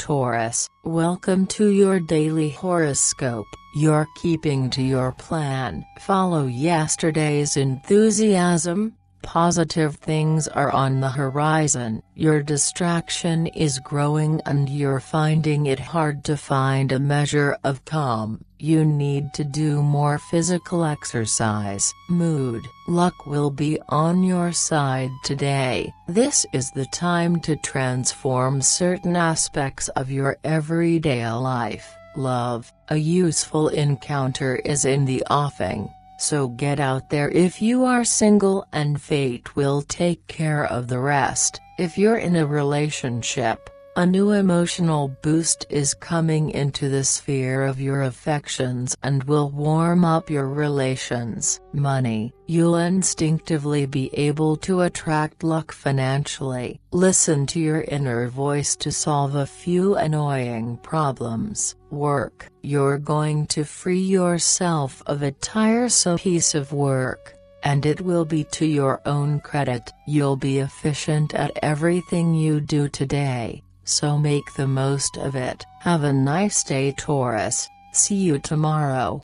Taurus, welcome to your daily horoscope. You're keeping to your plan. Follow yesterday's enthusiasm. Positive things are on the horizon. Your distraction is growing and you're finding it hard to find a measure of calm. You need to do more physical exercise. Mood. Luck will be on your side today. This is the time to transform certain aspects of your everyday life. Love. A useful encounter is in the offing. So get out there if you are single and fate will take care of the rest. If you're in a relationship, a new emotional boost is coming into the sphere of your affections and will warm up your relations. Money. You'll instinctively be able to attract luck financially. Listen to your inner voice to solve a few annoying problems. Work. You're going to free yourself of a tiresome piece of work and it will be to your own credit. You'll be efficient at everything you do today so make the most of it. Have a nice day Taurus, see you tomorrow.